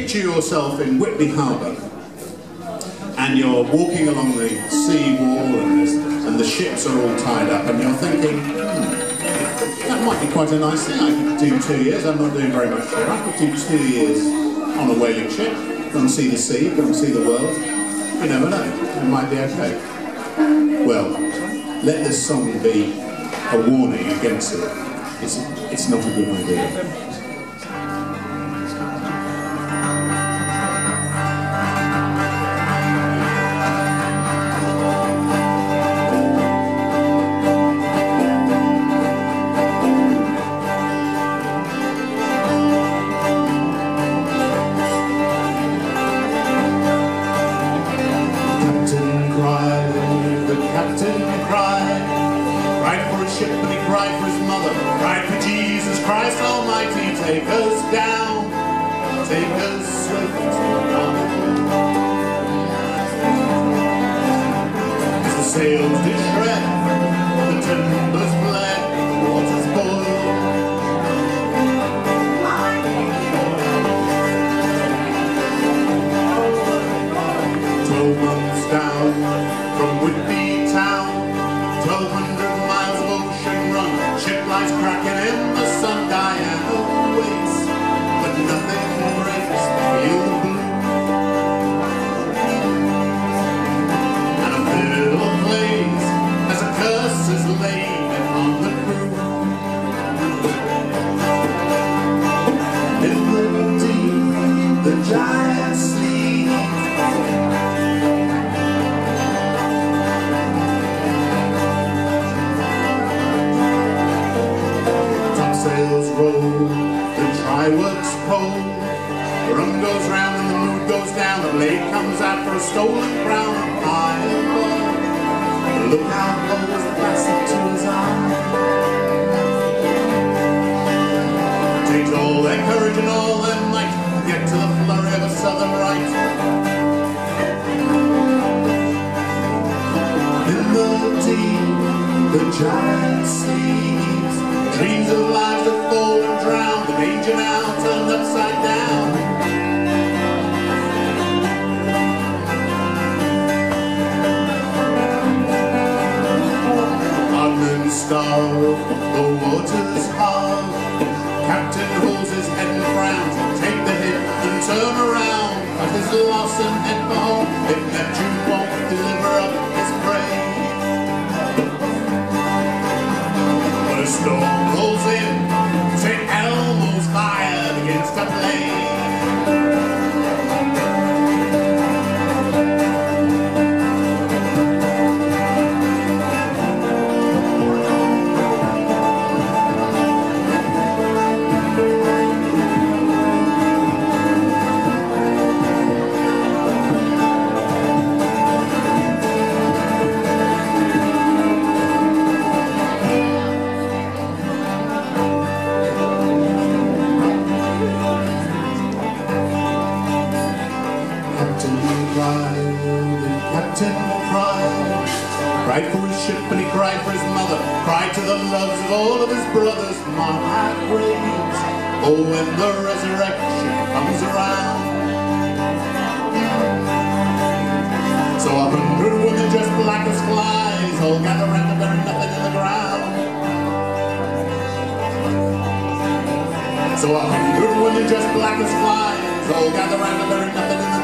picture yourself in Whitby Harbour and you're walking along the sea wall and, and the ships are all tied up and you're thinking, hmm, that might be quite a nice thing. I could do two years, I'm not doing very much here. I could do two years on a whaling ship, go and see the sea, go and see the world. You never know, it might be okay. Well, let this song be a warning against it. It's, it's not a good idea. He cried for his mother, cried for Jesus Christ Almighty, take us down, take us swift down. As the sails did shred, the fireworks pole. The room goes round and the mood goes down. The lady comes out for a stolen brown pie. Look how low as the plastic tools are. Takes all their courage and all their might to get to the flurry of a southern right. In the deep, the giant sleeps, dreams of life. the waters hard. Captain holds his head and frowns, take the hit and turn around. But his loss and head bone, if Neptune won't. cried for his ship and he cried for his mother, cried to the loves of all of his brothers, my heart breaks. Oh, when the resurrection comes around. So a hundred women dressed black as flies all gather round and bury nothing in the ground. So a hundred women dressed black as flies all gather round and bury nothing in the ground.